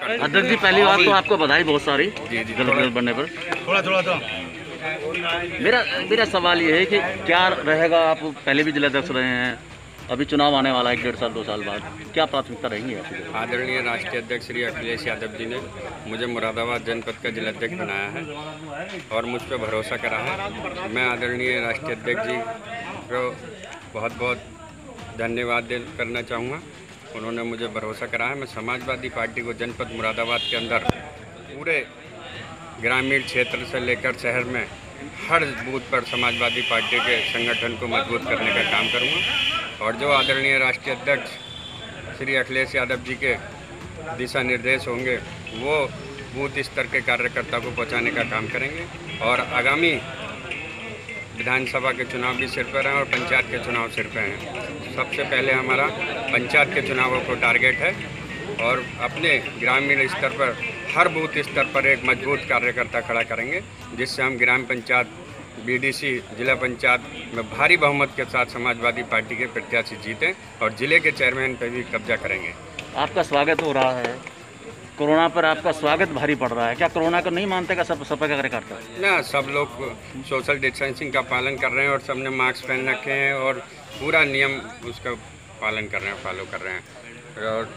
अध्यक्ष जी पहली बात तो आपको बधाई बहुत सारी अध्यक्ष बनने पर। थोड़ा थोड़ा तो। मेरा मेरा सवाल ये है कि क्या रहेगा आप पहले भी जिलाध्यक्ष रहे हैं अभी चुनाव आने वाला है एक डेढ़ साल दो साल बाद क्या प्राथमिकता रहेंगी आपकी? आदरणीय राष्ट्रीय अध्यक्ष श्री अखिलेश यादव जी ने मुझे मुरादाबाद जनपद का जिलाध्यक्ष बनाया है और मुझ पर भरोसा करा है। मैं आदरणीय राष्ट्रीय अध्यक्ष जी को बहुत बहुत धन्यवाद करना चाहूँगा। उन्होंने मुझे भरोसा कराया। मैं समाजवादी पार्टी को जनपद मुरादाबाद के अंदर पूरे ग्रामीण क्षेत्र से लेकर शहर में हर बूथ पर समाजवादी पार्टी के संगठन को मज़बूत करने का काम करूँगा। और जो आदरणीय राष्ट्रीय अध्यक्ष श्री अखिलेश यादव जी के दिशा निर्देश होंगे, वो बूथ स्तर के कार्यकर्ता को पहुँचाने का काम करेंगे। और आगामी विधानसभा के चुनाव भी सिर पर हैं और पंचायत के चुनाव सिर पर हैं। सबसे पहले हमारा पंचायत के चुनावों को टारगेट है और अपने ग्रामीण स्तर पर, हर बूथ स्तर पर एक मज़बूत कार्यकर्ता खड़ा करेंगे, जिससे हम ग्राम पंचायत, बीडीसी, जिला पंचायत में भारी बहुमत के साथ समाजवादी पार्टी के प्रत्याशी जीतें और ज़िले के चेयरमैन पर भी कब्जा करेंगे। आपका स्वागत हो रहा है। कोरोना पर आपका स्वागत भारी पड़ रहा है। क्या कोरोना को नहीं मानते का सब सफ़ाई कार्यकर्ता? ना, सब लोग सोशल डिस्टेंसिंग का पालन कर रहे हैं और सबने मास्क पहन रखे हैं और पूरा नियम उसका पालन कर रहे हैं, फॉलो कर रहे हैं और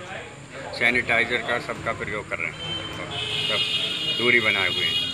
सैनिटाइजर का सबका प्रयोग कर रहे हैं। सब दूरी बनाए हुए हैं।